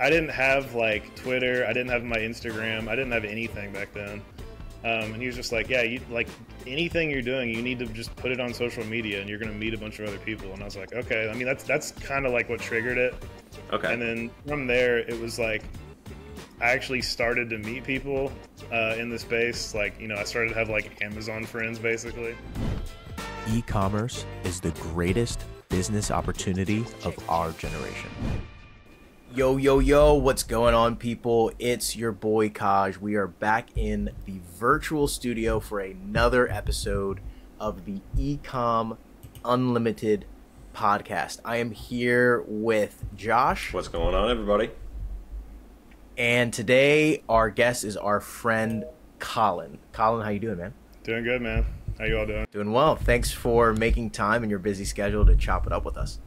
I didn't have like Twitter. I didn't have my Instagram. I didn't have anything back then. Um, and he was just like, yeah, you like anything you're doing, you need to just put it on social media, and you're gonna meet a bunch of other people. And I was like, okay. I mean, that's that's kind of like what triggered it. Okay. And then from there, it was like I actually started to meet people uh, in the space. Like, you know, I started to have like Amazon friends, basically. E-commerce is the greatest business opportunity of our generation. Yo, yo, yo, what's going on, people? It's your boy Kaj. We are back in the virtual studio for another episode of the Ecom Unlimited podcast. I am here with Josh, What's going on, everybody? and today our guest is our friend Colin. Colin, how you doing, man? Doing good, man. How you all doing? Doing well. Thanks for making time in your busy schedule to chop it up with us.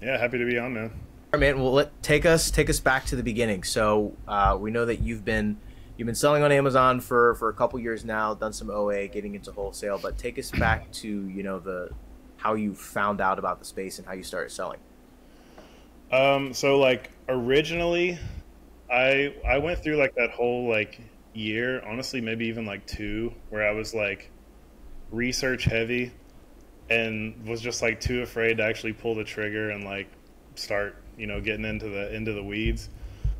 Yeah, happy to be on, man. All right, man. Well, let take us take us back to the beginning. So uh, we know that you've been you've been selling on Amazon for for a couple years now, done some OA, getting into wholesale. But take us back to you know the how you found out about the space and how you started selling. Um, so like originally, I I went through like that whole like year, honestly, maybe even like two, where I was like research heavy and was just like too afraid to actually pull the trigger and like start, you know, getting into the into the weeds.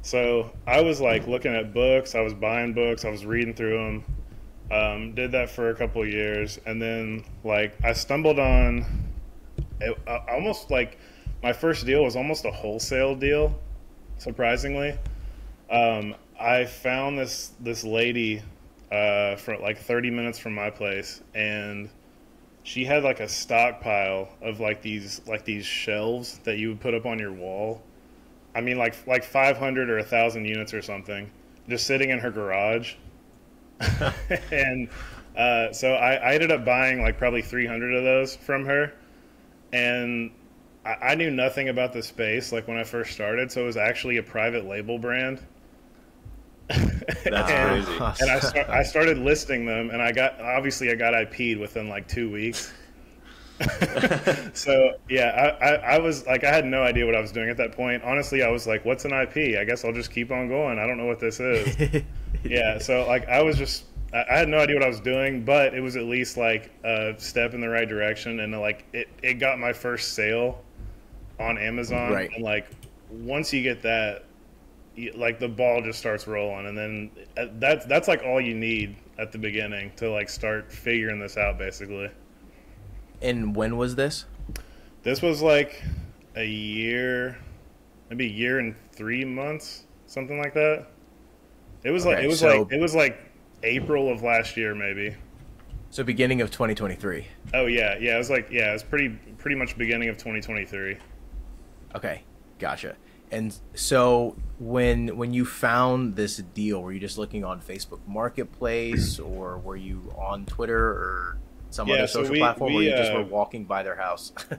So I was like looking at books, I was buying books, I was reading through them. Um, did that for a couple years, and then like I stumbled on, it, I almost like my first deal was almost a wholesale deal, surprisingly. Um, I found this this lady uh, from like 30 minutes from my place, and she had like a stockpile of like these like these shelves that you would put up on your wall. I mean, like like 500 or a thousand units or something, just sitting in her garage. and uh, so I, I ended up buying like probably 300 of those from her, and I, I knew nothing about the space like when I first started. So it was actually a private label brand. That's and, crazy. and I, start, I started listing them, and I got obviously I got IP'd within like two weeks. so yeah, I, I, I was like I had no idea what I was doing at that point. Honestly, I was like, "What's an IP? I guess I'll just keep on going. I don't know what this is." yeah, so like I was just I, I had no idea what I was doing, but it was at least like a step in the right direction, and like it it got my first sale on Amazon, Right. and like once you get that, you, like the ball just starts rolling, and then uh, that's that's like all you need at the beginning to like start figuring this out, basically. and when was this? This was like a year, maybe a year and three months, something like that. It was like it was so- like it was like April of last year, maybe. So beginning of 2023. Oh yeah, yeah. It was like yeah, it was pretty pretty much beginning of 2023. Okay, gotcha. And so when when you found this deal, were you just looking on Facebook Marketplace, or were you on Twitter or some Yeah, other so social we- platform, or we, you just uh, were walking by their house?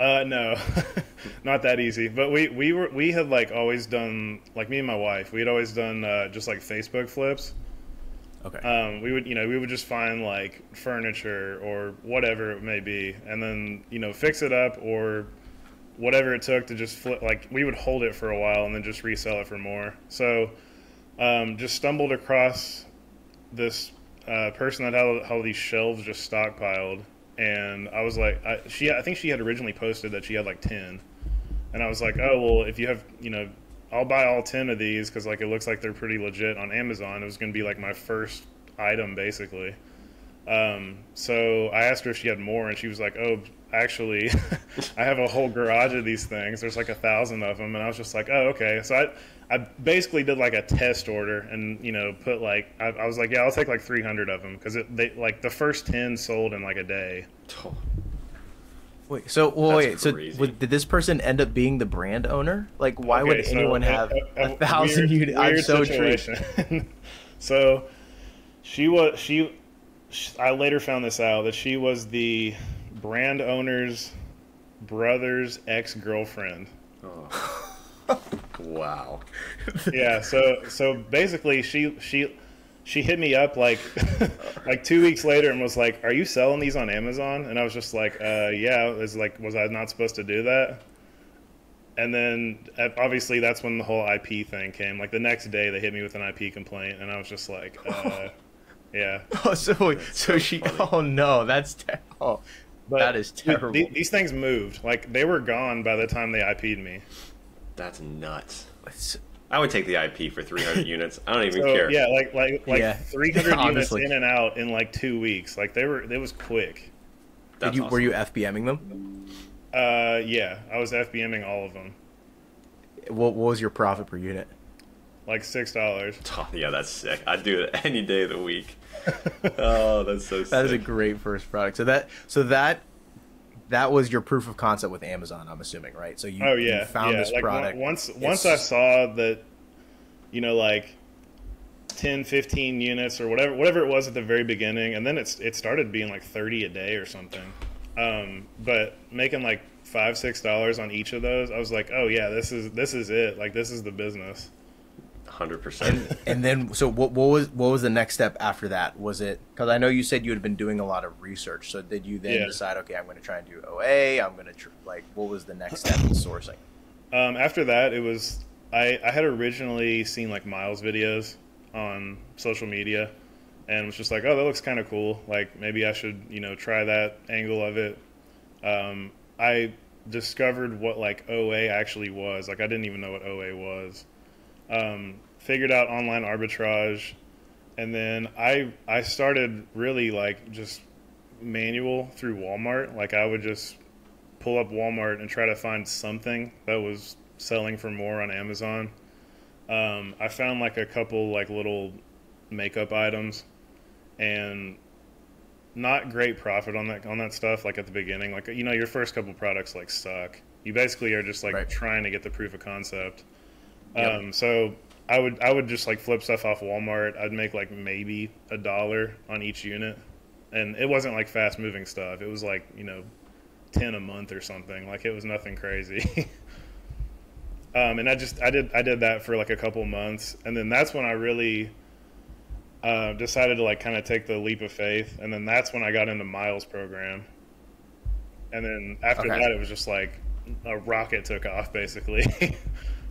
Uh, no, not that easy. But we we were we had like always done like me and my wife. We had always done uh, just like Facebook flips. okay. Um, we would you know we would just find like furniture or whatever it may be, and then you know fix it up or whatever it took to just flip. Like we would hold it for a while and then just resell it for more. So um, just stumbled across this uh, person that had all these shelves just stockpiled, and I was like, I, she I think she had originally posted that she had like ten, and I was like, oh well, if you have you know. I'll buy all 10 of these because like it looks like they're pretty legit on Amazon. It was going to be like my first item basically. Um, so I asked her if she had more, and she was like, "Oh, actually, I have a whole garage of these things. There's like a thousand of them." And I was just like, "Oh, okay." So I, I basically did like a test order, and you know, put like I, I was like, "Yeah, I'll take like 300 of them," because they like the first 10 sold in like a day. Wait, so well, That's wait, so would, did this person end up being the brand owner? Like, why would so anyone have a, a, thousand weird- units? I'm so intrigued. situation. so she was she, sh I later found this out that she was the brand owner's brother's ex girlfriend. oh. wow. yeah so so basically she she she hit me up like like two weeks later and was like are you selling these on amazon and i was just like uh yeah it's like was i not supposed to do that and then uh, obviously that's when the whole IP thing came. Like the next day, they hit me with an IP complaint, and I was just like, uh, yeah. Oh, so so she. funny. Oh no, that's ter- oh, But that is terrible. the- these things moved. Like they were gone by the time they IP'd me. That's nuts. It's- I would take the IP for 300 units. I don't even So care. yeah, like like like Yeah, 300 units in and out in like two weeks. Like they were, it was quick. That's Did you were you FBMing them? Uh, yeah, I was FBMing all of them, What, what was your profit per unit? Like six dollars. Oh, yeah, that's sick. I'd do it any day of the week. oh, that's so sick. That is a great first product. So that so that that was your proof of concept with Amazon. I'm assuming, right? So you, Oh you found yeah. this like product. once once I saw that, you know, like 10, 15 units or whatever whatever it was at the very beginning, and then it's it started being like thirty a day or something. Um, but making like five six dollars on each of those, I was like, oh yeah, this is this is it. Like this is the business. 100%. and then so what, what was what was the next step after that was it because i know you said you had been doing a lot of research so did you then Yeah. decide okay i'm going to try and do oa i'm going to tr- like what was the next step in sourcing Um, after that, it was I, I had originally seen like Miles videos on social media, and was just like, oh, that looks kind of cool. Like maybe I should you know try that angle of it. Um, I discovered what like OA actually was. Like I didn't even know what OA was. Um, figured out online arbitrage, and then I I started really like just manual through Walmart. Like I would just pull up Walmart and try to find something that was selling for more on Amazon. Um, I found like a couple like little makeup items, and not great profit on that on that stuff. Like at the beginning, like you know, your first couple products like suck. You basically are just like Right. trying to get the proof of concept. Yep. Um, so I would I would just like flip stuff off Walmart. I'd make like maybe a dollar on each unit, and it wasn't like fast moving stuff. It was like you know, ten a month or something. Like it was nothing crazy. um, and I just I did I did that for like a couple months, and then that's when I really uh, decided to like kind of take the leap of faith, and then that's when I got into Miles program. And then after Okay. that, it was just like a rocket took off, basically.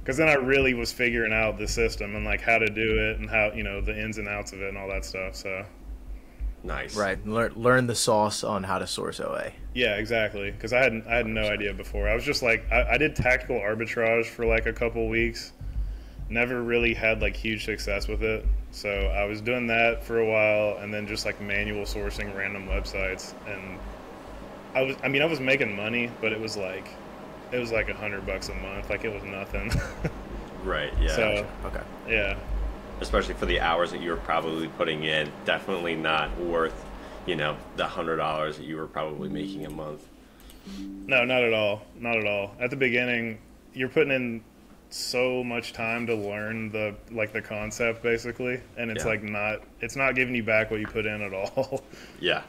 Because then I really was figuring out the system and like how to do it and how you know the ins and outs of it and all that stuff. So nice. right learn, learn the sauce on how to source oa yeah, exactly. Because I had I had no idea before. I was just like I, I did tactical arbitrage for like a couple weeks. Never really had like huge success with it. So I was doing that for a while, and then just like manual sourcing random websites. And I was I mean I was making money, but it was like it was like a hundred bucks a month. Like it was nothing. Right, yeah. So okay yeah. Especially for the hours that you were probably putting in. Definitely not worth, you know, the $100 that you were probably making a month. No, not at all. Not at all. At the beginning, you're putting in so much time to learn the like the concept basically, and it's Yeah. like not it's not giving you back what you put in at all. Yeah.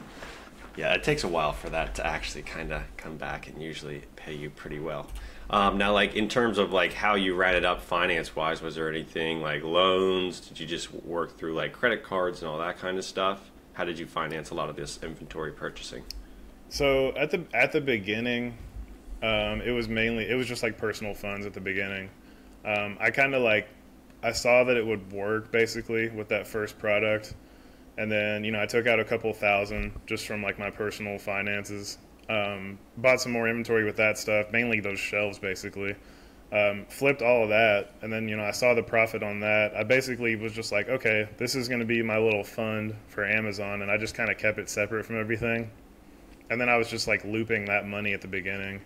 Yeah, it takes a while for that to actually kind of come back and usually pay you pretty well. Um, now, like in terms of like how you ran it up finance wise, was there anything like loans? Did you just work through like credit cards and all that kind of stuff? How did you finance a lot of this inventory purchasing? so at the at the beginning, um, it was mainly it was just like personal funds at the beginning. Um, I kind of like I saw that it would work basically with that first product, and then you know I took out a couple thousand just from like my personal finances. Um, bought some more inventory with that stuff, mainly those shelves basically. Um, flipped all of that, and then you know I saw the profit on that. I basically was just like, okay, this is going to be my little fund for Amazon, and I just kind of kept it separate from everything. And then I was just like looping that money at the beginning.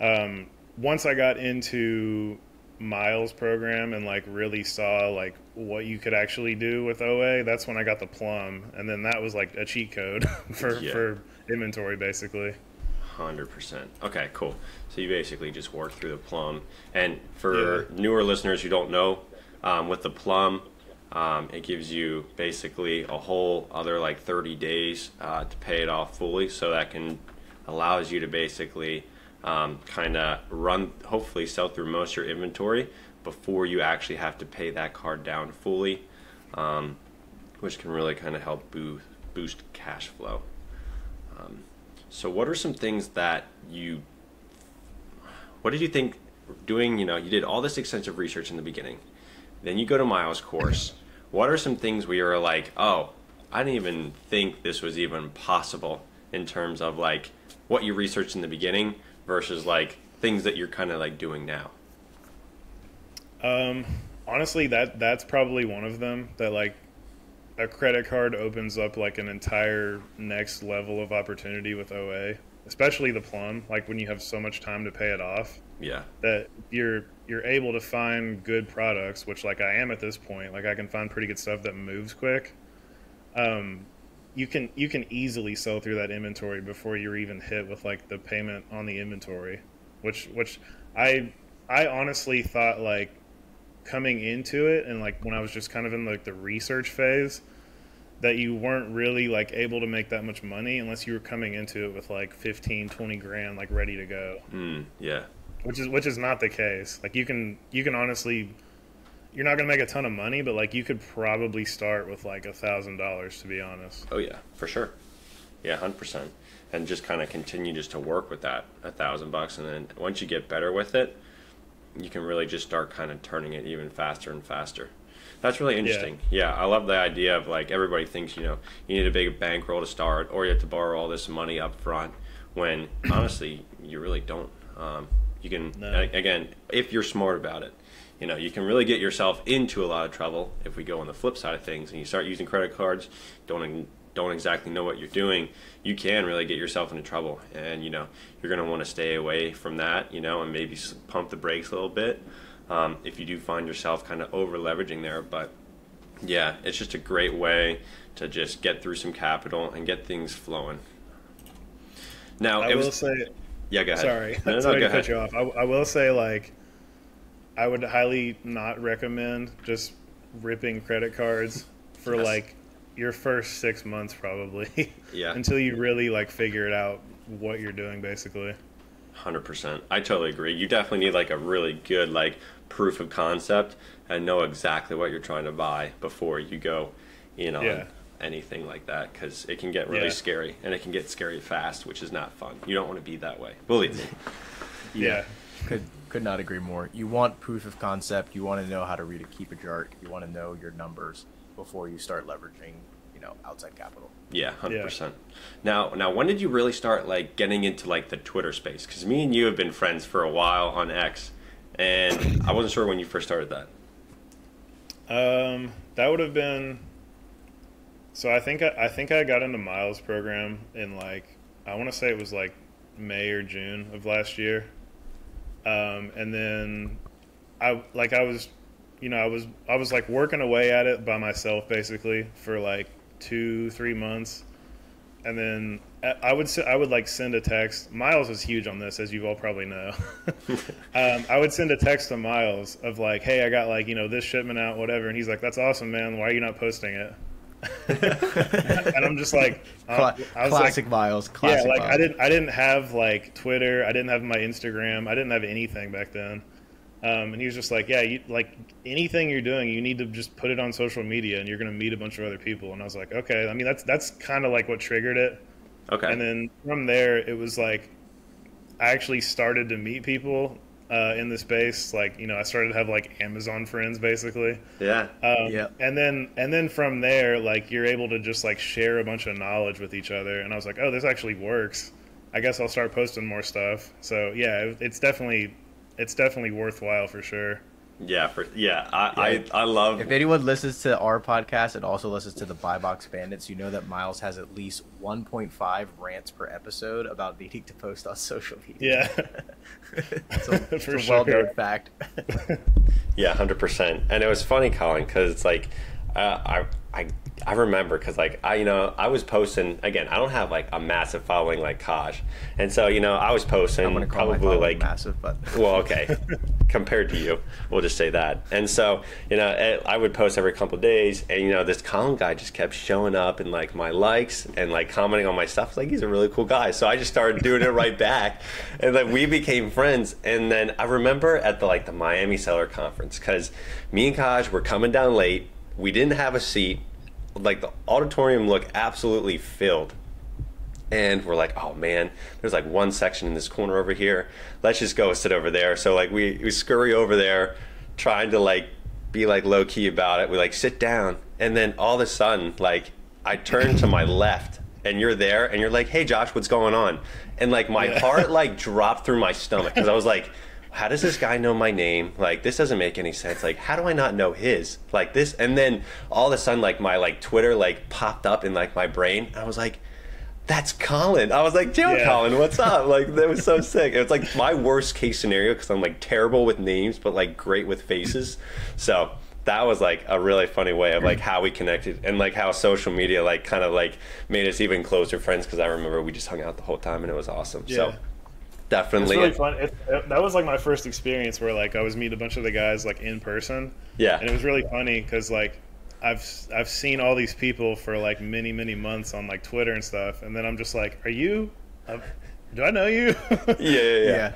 Um, once I got into Miles program and like really saw like what you could actually do with OA, that's when I got the plum, and then that was like a cheat code for Yeah. for inventory basically. Hundred percent. Okay, cool. So you basically just work through the plum. And for newer listeners who don't know, um, with the plum, um, it gives you basically a whole other like thirty days uh, to pay it off fully. So that can allows you to basically um, kind of run, hopefully sell through most of your inventory before you actually have to pay that card down fully, um, which can really kind of help boost boost cash flow. So, what are some things that you, what did you think doing, you know, you did all this extensive research in the beginning. Then you go to Miles' course. What are some things where you're like, oh, I didn't even think this was even possible in terms of like what you researched in the beginning versus like things that you're kind of like doing now? Um, honestly, that that's probably one of them. That like a credit card opens up like an entire next level of opportunity with OA, especially the plum. Like when you have so much time to pay it off. Yeah. That you're you're able to find good products, which like I am at this point. Like I can find pretty good stuff that moves quick. Um, you can you can easily sell through that inventory before you're even hit with like the payment on the inventory, which which I I honestly thought like coming into it and like when I was just kind of in like the research phase that you weren't really like able to make that much money unless you were coming into it with like 15 20 grand like ready to go. Mm, yeah. Which is which is not the case. Like you can you can honestly you're not gonna make a ton of money but like you could probably start with like a thousand dollars to be honest oh yeah for sure yeah 100% and just kind of continue just to work with that a thousand bucks and then once you get better with it you can really just start kind of turning it even faster and faster. That's really interesting. Yeah. yeah. I love the idea of like everybody thinks, you know, you need a big bankroll to start or you have to borrow all this money up front when honestly, you really don't. Um, you can, no. again, if you're smart about it, you know, you can really get yourself into a lot of trouble if we go on the flip side of things and you start using credit cards, don't don't exactly know what you're doing, you can really get yourself into trouble. And you know, you're going to want to stay away from that. You know, and maybe pump the brakes a little bit um, if you do find yourself kind of over leveraging there. But yeah, it's just a great way to just get through some capital and get things flowing. Now, I will say, yeah, go ahead. Sorry, no, no, sorry no, to cut you off. I, I will say, like, I would highly not recommend just ripping credit cards for yes. like your first six months probably. Yeah. until you really like figure it out what you're doing basically. Hundred percent. I totally agree. You definitely need like a really good like proof of concept and know exactly what you're trying to buy before you go in on yeah. anything like that because it can get really yeah. scary and it can get scary fast, which is not fun. You don't want to be that way. Believe me. yeah. Could could not agree more. You want proof of concept. You want to know how to read a Keepa chart. You want to know your numbers before you start leveraging, you know, outside capital. Yeah, hundred yeah. percent. Now, now, when did you really start like getting into like the Twitter space? Because me and you have been friends for a while on X, and I wasn't sure when you first started that. Um, that would have been. So I think I, I think I got into Miles' program in like I want to say it was like May or June of last year, um, and then I like I was you know, I was I was like working away at it by myself basically for like two three months, and then I would I would like send a text. Miles is huge on this, as you all probably know. um, I would send a text to Miles of like, "Hey, I got like you know this shipment out, whatever," and he's like, "That's awesome, man. Why are you not posting it?" and I'm just like, um, classic like, Miles. Classic yeah, like Miles. I didn't I didn't have like Twitter. I didn't have my Instagram. I didn't have anything back then. Um, and he was just like, yeah, you, like anything you're doing, you need to just put it on social media, and you're going to meet a bunch of other people. And I was like, okay. I mean, that's that's kind of like what triggered it. Okay. And then from there, it was like I actually started to meet people uh, in the space. Like, you know, I started to have like Amazon friends, basically. Yeah. Um, yeah. And then and then from there, like you're able to just like share a bunch of knowledge with each other. And I was like, oh, this actually works. I guess I'll start posting more stuff. So yeah, it's definitely it's definitely worthwhile for sure. Yeah, for yeah, I, yeah. I I love. If anyone listens to our podcast and also listens to the Buy Box Bandits, you know that Miles has at least 1.5 rants per episode about needing to post on social media. Yeah, it's a, it's a sure. well-known fact. yeah, hundred percent. And it was funny, Colin, because it's like uh, I I I remember because like I you know I was posting again. I don't have like a massive following like Kaj, and so you know I was posting probably like massive, but well, okay, compared to you, we'll just say that. And so you know eh, I would post every couple days, and you know this Colin guy just kept showing up and like my likes and like commenting on my stuff. Like he's a really cool guy, so I just started doing it right back, and like we became friends. And then I remember at the like the Miami Seller Conference because me and Kaj were coming down late. We didn't have a seat like the auditorium looked absolutely filled and we're like, oh man, there's like one section in this corner over here. Let's just go sit over there. So like we, we scurry over there, trying to like be like low key about it. We like sit down, and then all of a sudden, like I turn to my left, and you're there, and you're like, hey Josh, what's going on? And like my Yeah. heart like dropped through my stomach because I was like. How does this guy know my name? Like this doesn't make any sense. Like how do I not know his? Like this and then all of a sudden like my like Twitter like popped up in like my brain. I was like, that's Colin. I was like, Joe Yeah. Colin, what's up? Like, that was so sick. It's like my worst case scenario because I'm like terrible with names, but like great with faces. So that was like a really funny way of like how we connected and like how social media like kind of like made us even closer friends because I remember we just hung out the whole time and it was awesome. So Yeah. It's really fun. It, it- that was like my first experience where like I was meeting a bunch of the guys like in person. Yeah. and it was really funny because like I've I've seen all these people for like many many months on like Twitter and stuff, and then I'm just like, are you? Uh, do I know you? yeah, yeah, yeah. Yeah.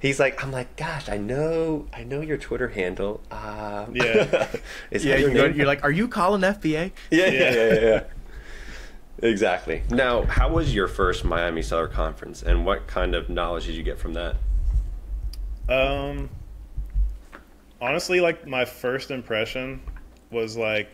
He's like, I'm like, gosh, I know, I know your Twitter handle. Um, Yeah. is Yeah, that your you go, name? you're like, are you Colin FBA? Yeah, yeah, Yeah. yeah, yeah, yeah. exactly. Now, how was your first Miami Seller Conference, and what kind of knowledge did you get from that? Um, honestly, like my first impression was like,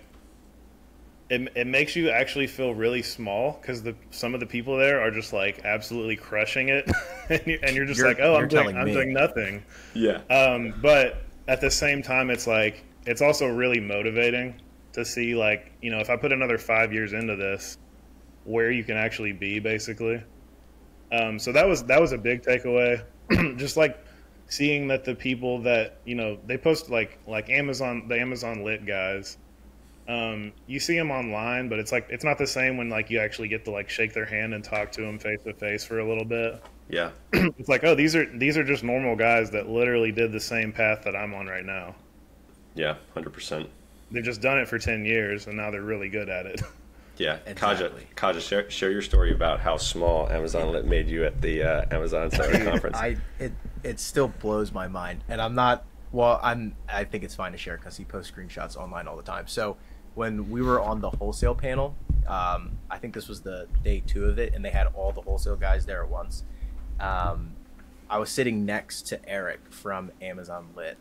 it, it makes you actually feel really small because the some of the people there are just like absolutely crushing it, and, you, and you're just You're- like, oh, I'm doing I'm me. doing nothing. Yeah. Um, but at the same time, it's like it's also really motivating to see like you know if I put another five years into this, where you can actually be basically. Um, so that was that was a big takeaway. Just like seeing that the people that you know they post like like Amazon the Amazon lit guys. Um, you see them online, but it's like it's not the same when like you actually get to like shake their hand and talk to them face to face for a little bit yeah. it's like, oh, these are these are just normal guys that literally did the same path that I'm on right now. Yeah. Hundred percent. They've just done it for ten years, and now they're really good at it. Yeah. Exactly. Kaja, Kaja, share, share your story about how small Amazon Lit made you at the uh, Amazon Seller Conference. I it it still blows my mind, and I'm not. Well, I'm. I think it's fine to share because he posts screenshots online all the time. So when we were on the wholesale panel, um, I think this was the day two of it, and they had all the wholesale guys there at once. Um, I was sitting next to Eric from Amazon Lit,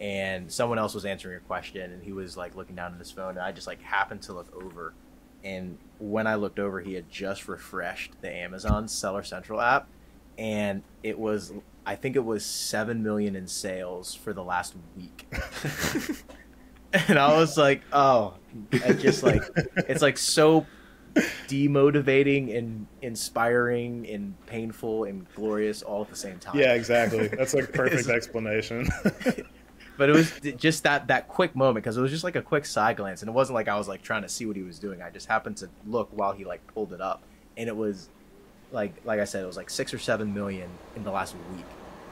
and someone else was answering a question, and he was like looking down at his phone, and I just like happened to look over, and when I looked over, he had just refreshed the Amazon Seller Central app, and it was I think it was seven million in sales for the last week. and I was like, oh, I just like it's like so demotivating and inspiring and painful and glorious all at the same time. yeah, exactly. That's like perfect explanation. But it was just that that quick moment because it was just like a quick side glance, and it wasn't like I was like trying to see what he was doing. I just happened to look while he like pulled it up, and it was like like I said, it was like six or seven million in the last week,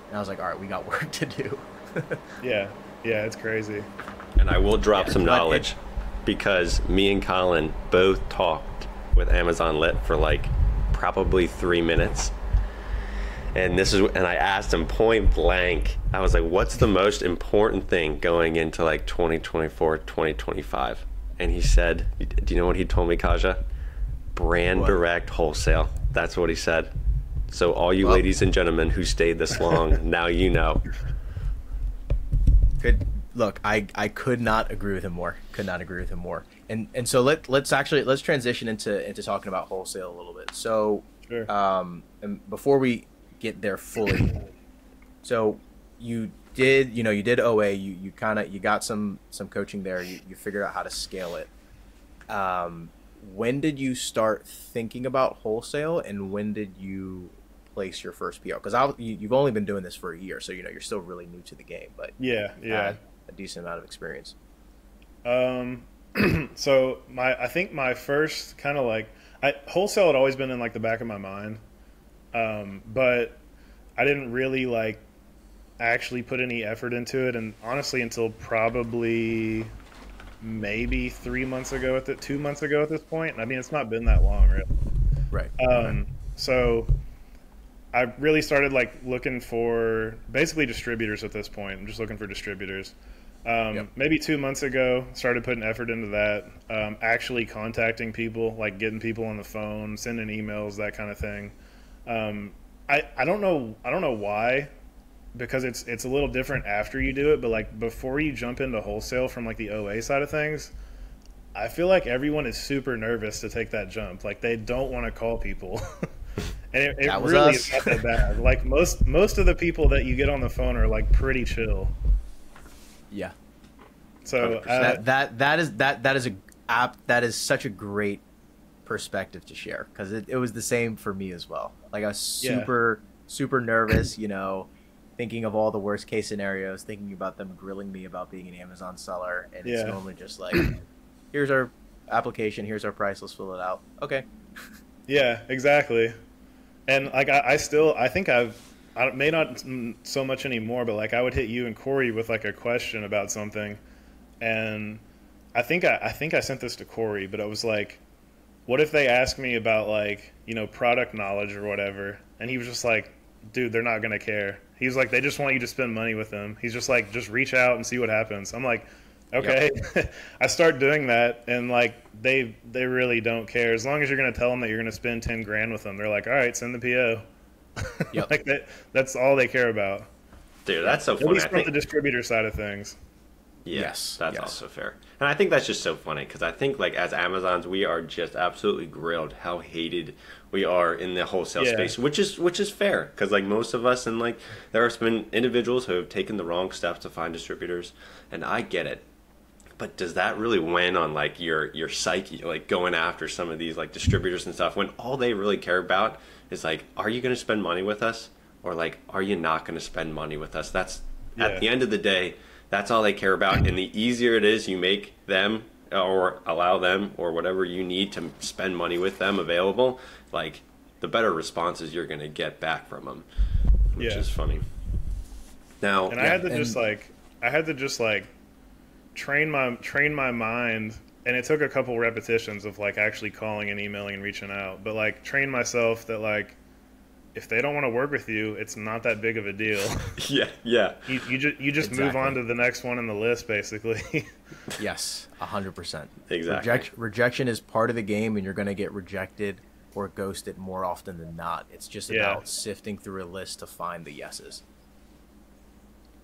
and I was like, all right, we got work to do. yeah, yeah, it's crazy. And I will drop some but it- knowledge because me and Colin both talked with Amazon Lit for like probably three minutes. And this is, and I asked him point blank, I was like, what's the most important thing going into like 2024, 2025? And he said, do you know what he told me, Kaja? Brand What? direct wholesale. That's what he said. So, all you Well- ladies and gentlemen who stayed this long, now you know. Good. look I, I could not agree with him more could not agree with him more and and so let let's actually let's transition into into talking about wholesale a little bit so Sure. um and before we get there fully so you did you know you did oa you you kind of you got some some coaching there you, you figured out how to scale it um when did you start thinking about wholesale and when did you place your first PO? Because you, you've only been doing this for a year, so you know you're still really new to the game, but yeah, yeah. a decent amount of experience. Um, so my I think my first kind of like I, wholesale had always been in like the back of my mind, um, but I didn't really like actually put any effort into it, and honestly, until probably maybe three months ago at the two months ago at this point. I mean, it's not been that long, really. Right. Um, so I really started like looking for basically distributors at this point. I'm just looking for distributors. Um, Yep. Maybe two months ago, started putting effort into that. Um, actually contacting people, like getting people on the phone, sending emails, that kind of thing. Um, I I don't know I don't know why, because it's it's a little different after you do it. But like before you jump into wholesale from like the OA side of things, I feel like everyone is super nervous to take that jump. Like they don't want to call people. And it, it That really us. is not that bad. Like most most of the people that you get on the phone are like pretty chill. Yeah. So uh, that that that is that that is a app that is such a great perspective to share because it, it was the same for me as well. Like i was Yeah. super super nervous you know thinking of all the worst case scenarios thinking about them grilling me about being an amazon seller and it's normally just like here's our application here's our price let's fill it out. Okay. Yeah, exactly. And like I, I still I think I've I may not so much anymore, but like I would hit you and Corey with like a question about something, and I think I, I think I sent this to Corey, but it was like, what if they ask me about like you know product knowledge or whatever, and he was just like, dude, they're not gonna care. He was like, they just want you to spend money with them. He's just like, just reach out and see what happens. I'm like, okay. I start doing that, and like they they really don't care as long as you're gonna tell them that you're gonna spend ten grand with them. They're like, all right, send the PO. Yep. like that, that's all they care about. Dude, that's so At funny. least I from the distributor side of things. Yeah, Yes, that's yes. also fair. And I think that's just so funny because I think like as Amazons, we are just absolutely grilled how hated we are in the wholesale Yeah. space, which is which is fair because like most of us and like there have been individuals who have taken the wrong steps to find distributors, and I get it. But does that really win on like your your psyche, like going after some of these like distributors and stuff when all they really care about is like, are you going to spend money with us, or like, are you not going to spend money with us? That's Yeah. at the end of the day, that's all they care about. And the easier it is you make them uh, or allow them or whatever you need to spend money with them available, like the better responses you're going to get back from them, which Yeah. is funny. Now, and I had to just like I had to just like train my train my mind and it took a couple repetitions of like actually calling and emailing and reaching out but like train myself that like if they don't want to work with you it's not that big of a deal yeah, yeah, you, you just you just move on to the next one in the list basically yes 100% Exactly. Reject, rejection is part of the game and you're going to get rejected or ghosted more often than not it's just Yeah. about sifting through a list to find the yeses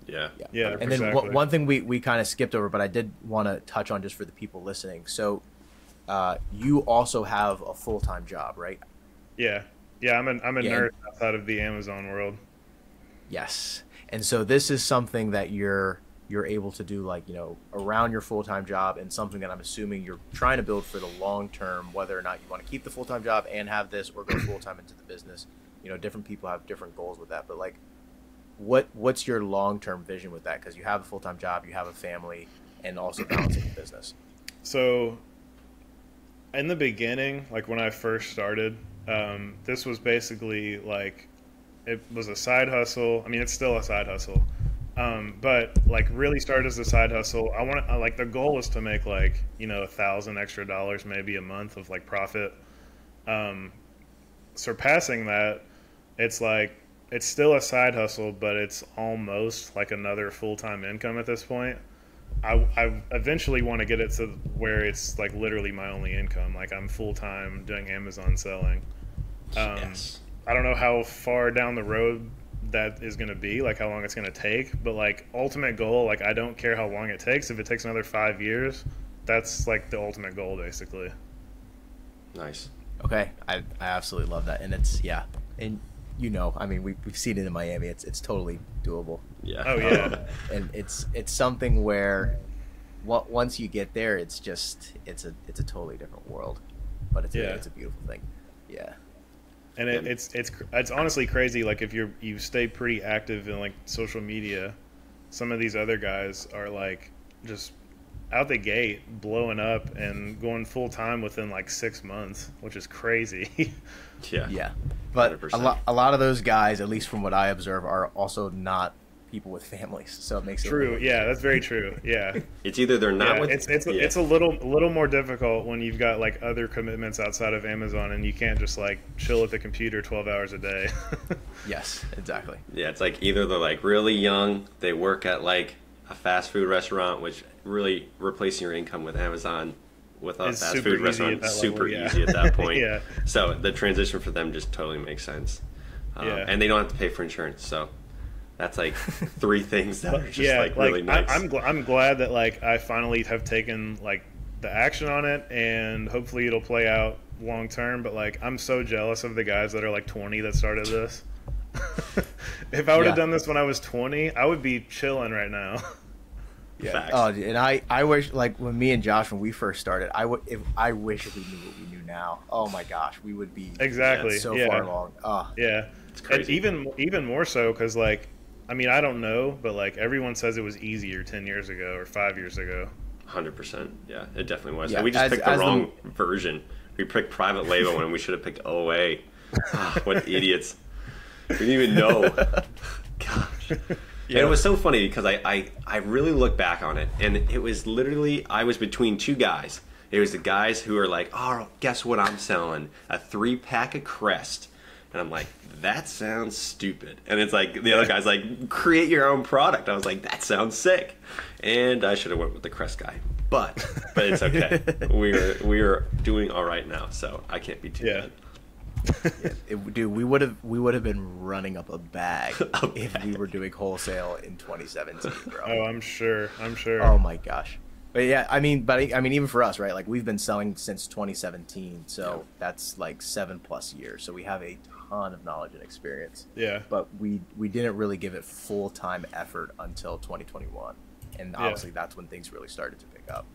yeah, Yeah. yeah and then Exactly. one one thing we, we kind of skipped over, but I did want to touch on just for the people listening. So, uh, you also have a full time job, right? yeah yeah i'm a, I'm a Yeah. nerd outside of the amazon world Yes. And so this is something that you're you're able to do like you know around your full time job and something that I'm assuming you're trying to build for the long term, whether or not you want to keep the full time job and have this or go full time into the business. You know, different people have different goals with that, but like, what what's your long term vision with that? Because you have a full time job, you have a family, and also balancing the business. So, in the beginning, like when I first started, um, this was basically like it was a side hustle. I mean, it's still a side hustle, um, but like really started as a side hustle. I want to like the goal was to make like you know a thousand extra dollars maybe a month of like profit. Um, surpassing that, it's like it's still a side hustle, but it's almost like another full time income at this point. I, I eventually want to get it to where it's like literally my only income. Like I'm full time doing Amazon selling. Um, yes, I don't know how far down the road that is going to be, like how long it's going to take, but like ultimate goal, like I don't care how long it takes. If it takes another five years, that's like the ultimate goal, basically. nice. Okay, I, I absolutely love that, and it's yeah, and you know, I mean, we we've seen it in Miami. It's it's totally doable, Yeah. Oh yeah, and it's it's something where, wa- once you get there, it's just it's a it's a totally different world, but it's Yeah. a, it's a beautiful thing. Yeah, and it, it's it's it's honestly crazy. Like if you're you stay pretty active in like social media, some of these other guys are like just out the gate blowing up and going full time within like six months, which is crazy. yeah, yeah, but a 100%. lot a lot of those guys, at least from what I observe, are also not people with families, so it makes it true. little- Yeah, that's very true. Yeah. It's either they're not yeah, with. it's it's yeah. it's a little a little more difficult when you've got like other commitments outside of Amazon and you can't just like chill at the computer 12 hours a day. Yes, exactly. Yeah, it's like either they're like really young, they work at like a fast food restaurant, which really replacing your income with Amazon with a It's fast food restaurant at super level, yeah. easy at that point. Yeah. So the transition for them just totally makes sense. Um, Yeah. And they don't have to pay for insurance, so that's like three things that are just yeah, like really nice. I, I'm gl- I'm glad that like I finally have taken like the action on it, and hopefully it'll play out long term. But like I'm so jealous of the guys that are like 20 that started this. if I would have Yeah. done this when I was 20, I would be chilling right now. Yeah. Facts. Oh, and I, I wish like when me and Josh when we first started, I would if I wish we knew what we knew now. Oh my gosh, we would be exactly. so yeah. far along. Oh, Yeah, It's and crazy. even even more so because like, I mean, I don't know, but like everyone says it was easier 10 years ago or five years ago. Hundred percent. Yeah, it definitely was. Yeah, we just as- picked the as the- wrong version. We picked private label when we should have picked OA. Ah, what idiots! We didn't even know. Gosh. And it was so funny because I, I, I really look back on it, and it was literally I was between two guys. It was the guys who are like, "Oh, guess what? I'm selling a three pack of Crest," and I'm like, "That sounds stupid." And it's like the other guy's like, "Create your own product." I was like, "That sounds sick," and I should have went with the Crest guy, but but it's okay. we are we are doing all right now, so I can't be too Yeah. bad. it, dude, we would have we would have been running up a bag A if we were doing wholesale in 2017, bro. Oh, I'm sure. I'm sure. Oh my gosh. But yeah, I mean, but I, I mean, even for us, right? Like we've been selling since 2017, so that's like seven plus years. So we have a ton of knowledge and experience. Yeah. But we we didn't really give it full time effort until 2021, and Yeah. obviously that's when things really started to pick up.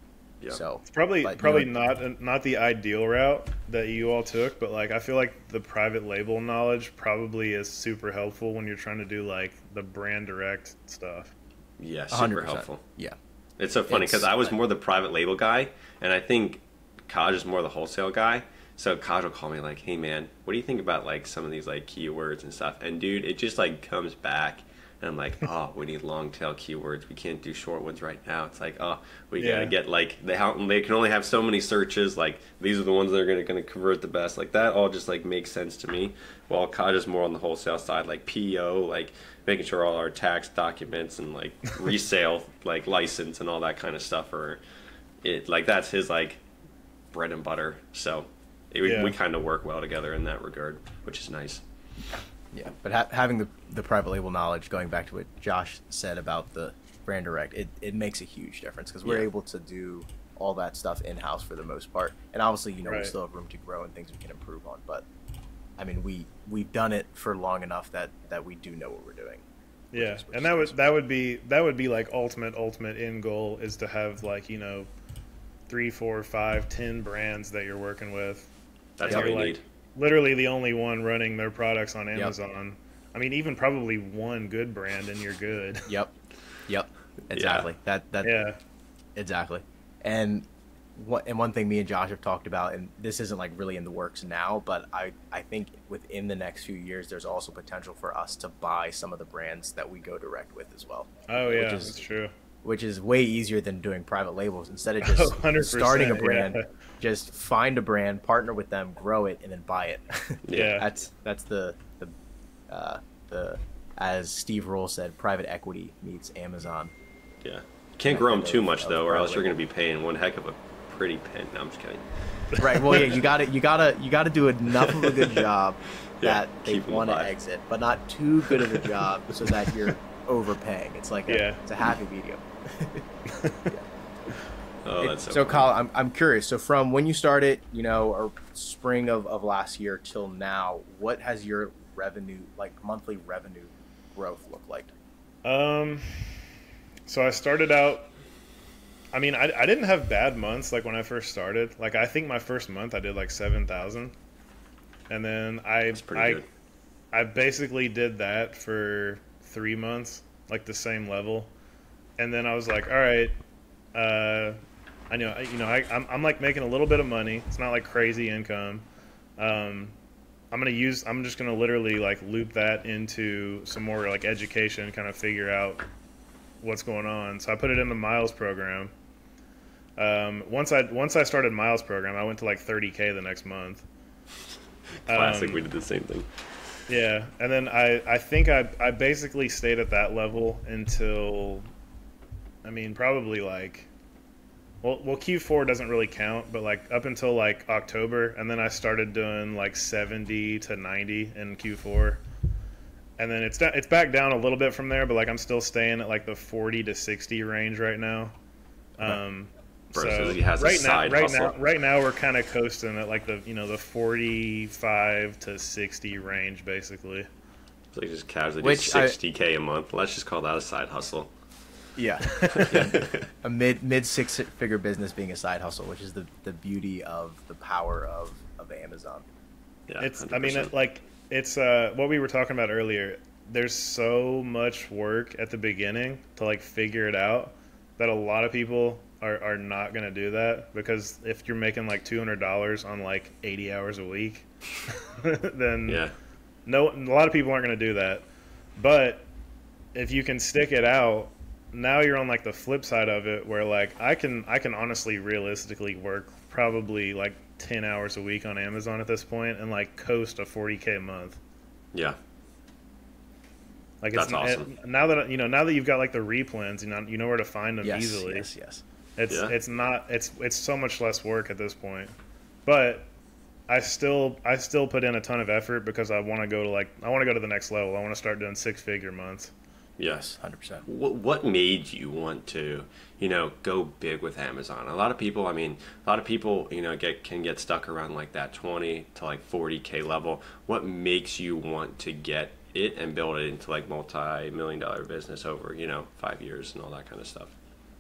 Yeah. So It's probably but, you probably know, not not the ideal route that you all took, but like I feel like the private label knowledge probably is super helpful when you're trying to do like the brand direct stuff. Yeah, 100%. super helpful. Yeah. It's so funny because I was more the private label guy, and I think Kaj is more the wholesale guy. So Kaj will call me like, "Hey man, what do you think about like some of these like keywords and stuff?" And dude, it just like comes back, and I'm like, "Oh, we need long tail keywords. We can't do short ones right now." It's like, "Oh, we Yeah. gotta get like they how they can only have so many searches. Like these are the ones that are gonna gonna convert the best. Like that all just like makes sense to me. While Kaj is more on the wholesale side, like PO, like making sure all our tax documents and like resale like license and all that kind of stuff are it like that's his like bread and butter. So we, Yeah. we kind of work well together in that regard, which is nice. Yeah, but ha- having the the private label knowledge, going back to what Josh said about the brand direct, it, it makes a huge difference because we're Yeah. able to do all that stuff in house for the most part. And obviously, you know, we still have room to grow and things we can improve on. But I mean, we we've done it for long enough that that we do know what we're doing. Yeah, is- which and that would awesome. that would be that would be like ultimate ultimate end goal is to have like you know three, four, five, ten brands that you're working with. That's all we like, need. Literally the only one running their products on Amazon. I mean, even probably one good brand and you're good. Yep, yep, exactly. That that yeah, Exactly. And what and one thing me and Josh have talked about, and this isn't like really in the works now, but I I think within the next few years, there's also potential for us to buy some of the brands that we go direct with as well. oh Which yeah, is- that's true. Which is way easier than doing private labels. Instead of just Oh, starting a brand, yeah. just find a brand, partner with them, grow it, and then buy it. Yeah. that's that's the the uh, the as Steve Roll said, private equity meets Amazon. Yeah. Can't grow them too much though, or else you're going to be paying one heck of a pretty pen. No, I'm just kidding. Right. Well, yeah, you got to you got to you got to do enough of a good job Yeah, that they want to exit, but not too good of a job so that you're overpaying. It's like a, Yeah. it's a happy medium. Oh, that's so. so, funny. Kyle, I'm, I'm curious. So, from when you started, you know, or spring of, of last year till now, what has your revenue, like monthly revenue growth, look like? Um, so I started out. I mean, I, I didn't have bad months like when I first started. Like I think my first month I did like seven thousand, and then I I good. I basically did that for three months, like the same level, and then I was like, all right, uh, I know you know I I'm, I'm like making a little bit of money. It's not like crazy income. Um, I'm gonna use. I'm just gonna literally like loop that into some more like education, kind of figure out what's going on. So I put it in the Miles program. Um, once I once I started Miles program, I went to like 30k the next month. Classic. um, we did the same thing. Yeah, and then I I think I I basically stayed at that level until I mean, probably like, well, well, Q4 doesn't really count, but like up until like October, and then I started doing like 70 to 90 in Q4, and then it's it's back down a little bit from there, but like I'm still staying at like the 40 to 60 range right now. Um, Bro, so so he has a right now, side right hustle. now, right now we're kind of coasting at like the you know the 45 to 60 range basically. So you just casually Which do I- 60k a month. Let's just call that a side hustle. Yeah. yeah. A mid mid six figure business being a side hustle, which is the, the beauty of the power of, of Amazon. Yeah, it's i mean it, like it's uh what we were talking about earlier there's so much work at the beginning to like figure it out that a lot of people are, are not going to do that because if you're making like $200 on like 80 hours a week then yeah, no a lot of people aren't going to do that but if you can stick it out now you're on like the flip side of it where like i can i can honestly realistically work probably like 10 hours a week on amazon at this point and like coast a 40k a month yeah, like That's it's awesome. it- now that you know now that you've got like the replens, you know you know where to find them Yes, easily yes, yes. it's Yeah. it's not it's it's so much less work at this point but i still i still put in a ton of effort because i want to go to like i want to go to the next level i want to start doing six figure months yes. Hundred percent. What, what made you want to, you know, go big with Amazon? A lot of people, I mean, a lot of people, you know, get can get stuck around like that 20 to like 40k level. What makes you want to get it and build it into like multi-million dollar business over, you know, 5 years and all that kind of stuff?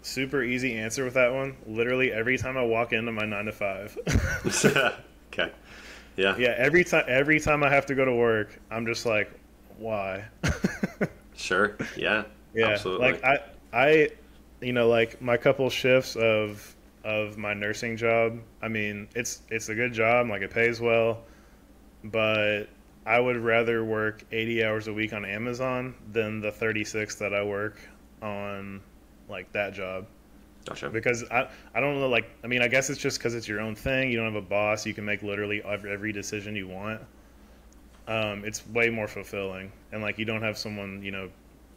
super easy answer with that one literally every time i walk into my nine to five okay. Yeah. yeah every time every time i have to go to work i'm just like why Sure. Yeah. Yeah, Absolutely. like I, I, you know, like my couple shifts of of my nursing job. I mean, it's it's a good job, like it pays well, but I would rather work eighty hours a week on Amazon than the thirty six that I work on like that job gotcha. because I I don't know like I mean I guess it's just because it's your own thing. You don't have a boss. You can make literally every, every decision you want. Um, it's way more fulfilling, and like you don't have someone you know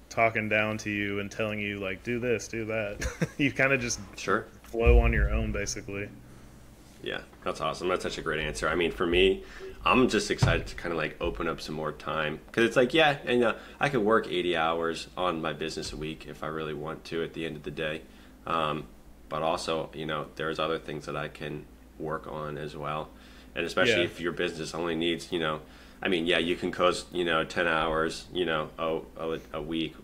talking down to you and telling you like do this, do that. you kind of just Sure. flow on your own basically. Yeah, that's awesome. That's such a great answer. I mean, for me, I'm just excited to kind of like open up some more time because it's like, yeah, and uh, I could work 80 hours on my business a week if I really want to at the end of the day. Um, but also, you know, there's other things that I can work on as well. And especially Yeah. if your business only needs, you know, I mean, yeah, you can coast, you know, 10 hours, you know, a, a, a week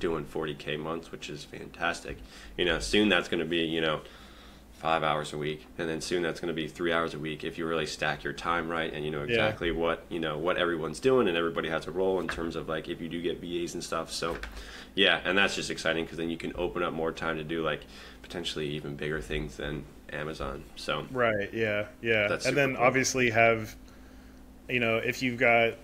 doing 40K months, which is fantastic. You know, soon that's going to be, you know, five hours a week and then soon that's going to be three hours a week if you really stack your time right and you know Yeah. exactly what you know what everyone's doing and everybody has a role in terms of like if you do get vas and stuff so yeah and that's just exciting because then you can open up more time to do like potentially even bigger things than amazon so Right. Yeah. Yeah. And then cool. obviously have, you know, if you've got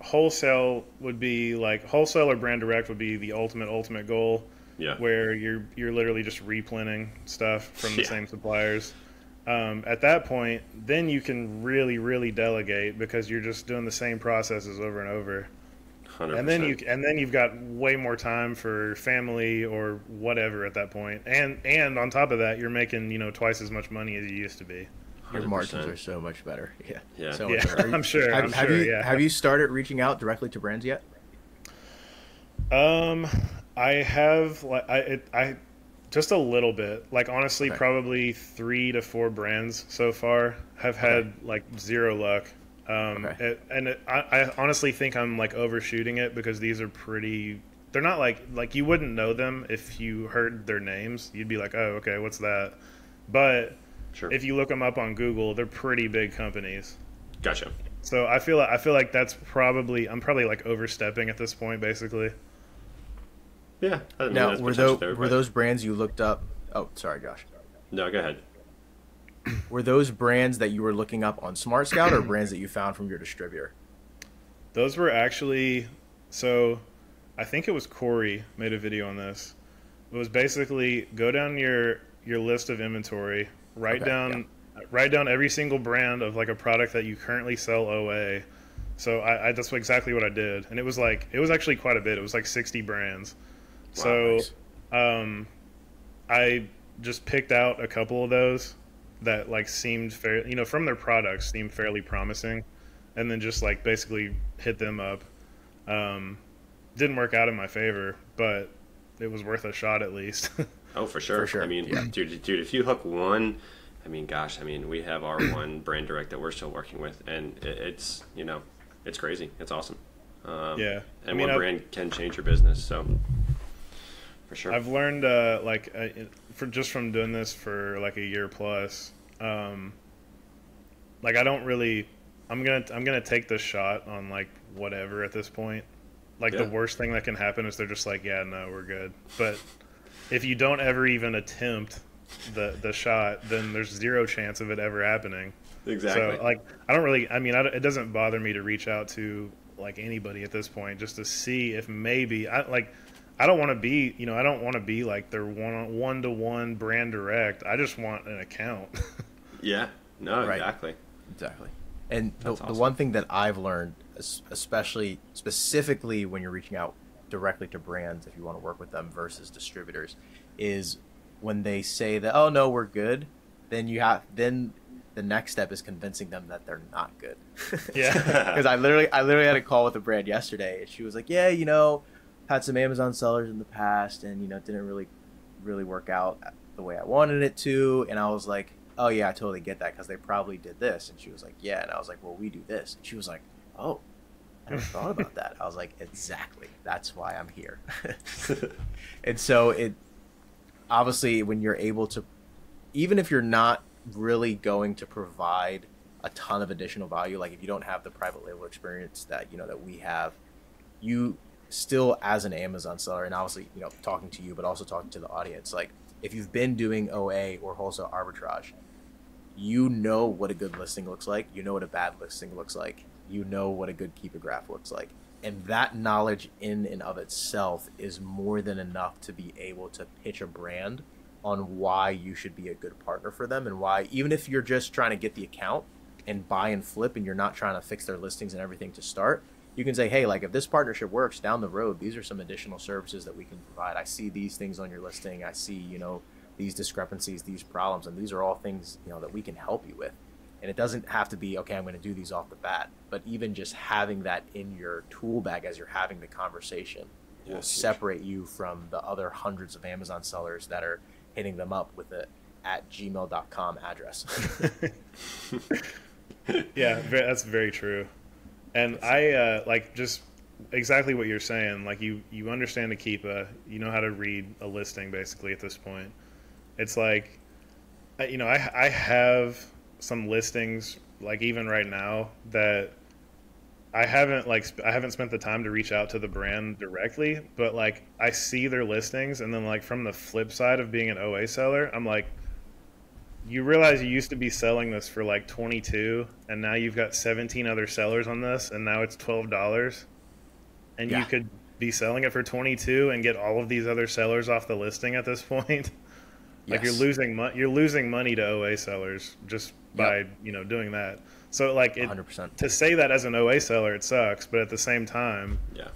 wholesale would be like wholesale or brand direct would be the ultimate ultimate goal yeah where you're you're literally just replenting stuff from the Yeah. same suppliers. Um, at that point, then you can really, really delegate because you're just doing the same processes over and over. 100%. And then you and then you've got way more time for family or whatever at that point. And and on top of that, you're making you know twice as much money as you used to be. Your 100%. margins are so much better. Yeah. Yeah. So Yeah, better. You- I'm sure, Have, I'm have sure, you yeah. have you started reaching out directly to brands yet? Um, I have like I it, I just a little bit. Like honestly, Okay. probably three to four brands so far have had like zero luck. Um, Okay. it, and it, I, I honestly think I'm like overshooting it because these are pretty. They're not like like you wouldn't know them if you heard their names. You'd be like, oh, okay, what's that? But sure if you look them up on Google, they're pretty big companies. gotcha So I feel I feel like that's probably I'm probably like overstepping at this point, basically. yeah I mean, Now, that's were those there, were but- those brands you looked up? Oh, sorry, Josh. no go ahead Were those brands that you were looking up on Smart Scout or brands that you found from your distributor? Those were actually so I think it was Corey made a video on this. It was basically go down your your list of inventory, write Okay, down write down every single brand of like a product that you currently sell OA. So I, I that's exactly what I did, and it was like it was actually quite a bit. It was like sixty brands. Wow, so nice. Um, I just picked out a couple of those that like seemed fair, you know, from their products seemed fairly promising, and then just like basically hit them up. Um, didn't work out in my favor, but it was worth a shot at least. oh, for sure. For sure. I mean, Yeah. dude, dude, if you hook one, I mean, gosh, I mean, we have our one brand direct that we're still working with, and it, it's you know, it's crazy. It's awesome. Um, yeah, And I mean, one I've- brand can change your business, so for sure. I've learned uh, like uh, for just from doing this for like a year plus. Um, like I don't really. I'm gonna I'm gonna take the shot on like whatever at this point. Like Yeah. the worst thing that can happen is they're just like, yeah, no, we're good. But if you don't ever even attempt the the shot, then there's zero chance of it ever happening. exactly. So like I don't really. I mean, I, it doesn't bother me to reach out to like anybody at this point just to see if maybe I like. I don't want to be, you know, I don't want to be like their one one to one brand direct. I just want an account. yeah. No, Right. exactly. Exactly. And the, That's the one thing that I've learned, es- especially specifically when you're reaching out directly to brands, if you want to work with them versus distributors, is when they say that, oh no, we're good, then you have then the next step is convincing them that they're not good. Yeah. Because I literally I literally had a call with a brand yesterday, and she was like, yeah, you know, had some Amazon sellers in the past, and you know, didn't really really work out the way I wanted it to, and I was like, oh yeah, I totally get that because they probably did this, and she was like, yeah, and I was like, well, we do this, and she was like, oh. I never thought about that. I was like, exactly. That's why I'm here. and so it obviously when you're able to even if you're not really going to provide a ton of additional value like if you don't have the private label experience that you know that we have you still as an amazon seller and obviously you know talking to you but also talking to the audience like if you've been doing oa or wholesale arbitrage you know what a good listing looks like you know what a bad listing looks like you know what a good Keepa graph looks like. And that knowledge in and of itself is more than enough to be able to pitch a brand on why you should be a good partner for them and why even if you're just trying to get the account and buy and flip and you're not trying to fix their listings and everything to start you can say hey like if this partnership works down the road these are some additional services that we can provide. I see these things on your listing. I see you know these discrepancies these problems and these are all things you know that we can help you with and it doesn't have to be okay i'm going to do these off the bat but even just having that in your tool bag as you're having the conversation Yeah, will separate you from the other hundreds of amazon sellers that are hitting them up with a at gmail.com address yeah, that's very true. And I uh, like just exactly what you're saying. Like you, you understand a Keepa, you know how to read a listing basically at this point. It's like, you know, I I have some listings like even right now that I haven't like sp- I haven't spent the time to reach out to the brand directly, but like I see their listings, and then like from the flip side of being an OA seller, I'm like, you realize you used to be selling this for like 22 and now you've got 17 other sellers on this and now it's $12 and Yeah. you could be selling it for 22 and get all of these other sellers off the listing at this point like you're losing money you're losing money to OA sellers just by you know doing that so like it, 100% to say that as an OA seller it sucks but at the same time Yeah.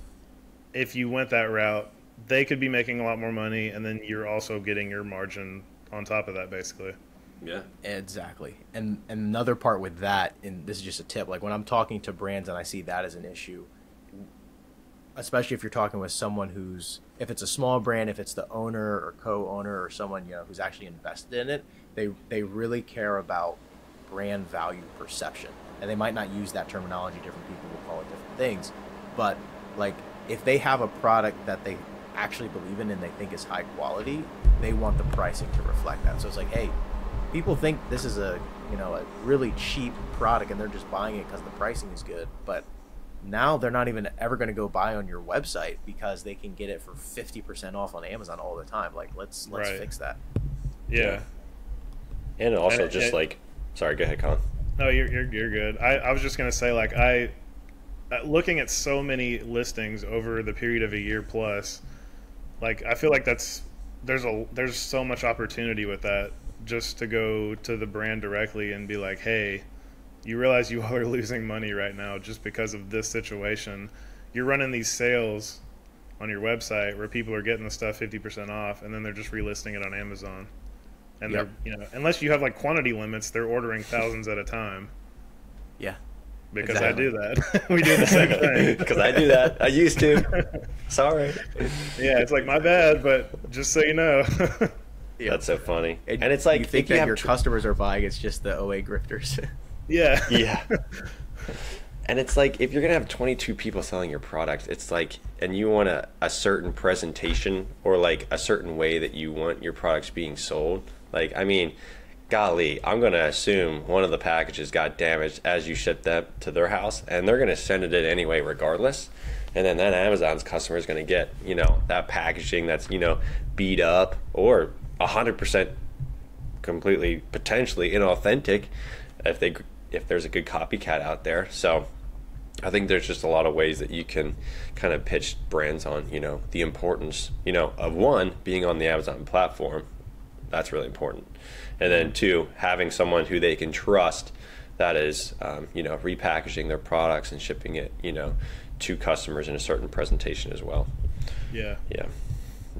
if you went that route they could be making a lot more money and then you're also getting your margin on top of that basically Yeah. Exactly. And, and another part with that, and this is just a tip, like when I'm talking to brands and I see that as an issue, especially if you're talking with someone who's, if it's a small brand, if it's the owner or co-owner or someone, you know, who's actually invested in it, they, they really care about brand value perception. And they might not use that terminology. Different people will call it different things. But like, if they have a product that they actually believe in and they think is high quality, they want the pricing to reflect that. So it's like, hey, people think this is a you know a really cheap product and they're just buying it because the pricing is good but now they're not even ever going to go buy on your website because they can get it for 50% off on amazon all the time like let's let's Right. fix that yeah. And also And just it- like, sorry, go ahead, Colin. No, you're you're, you're good. I, I was just gonna say like I, uh, looking at so many listings over the period of a year plus, like I feel like that's there's a there's so much opportunity with that just to go to the brand directly and be like, hey, you realize you are losing money right now just because of this situation. You're running these sales on your website where people are getting the stuff 50% off and then they're just relisting it on Amazon. And Yep. they're, you know, unless you have like quantity limits, they're ordering thousands at a time Yeah. because Exactly. I do that. we do the same thing. Because I do that. I used to. Sorry. Yeah, it's like my bad, but just so you know. That's so funny. And, And, it's like you think if you that your tr- customers are buying, it's just the OA grifters. Yeah. Yeah. And it's like if you're gonna have 22 people selling your product, it's like, and you want a, a certain presentation or like a certain way that you want your products being sold. Like, I mean, golly, I'm gonna assume one of the packages got damaged as you ship them to their house, and they're gonna send it in anyway, regardless. And then that Amazon's customer is gonna get, you know, that packaging that's you know beat up or 100% completely potentially inauthentic if they if there's a good copycat out there. So I think there's just a lot of ways that you can kind of pitch brands on, you know, the importance, you know, of one being on the Amazon platform. That's really important. And then two, having someone who they can trust that is, um, you know, repackaging their products and shipping it, you know, to customers in a certain presentation as well. Yeah. Yeah,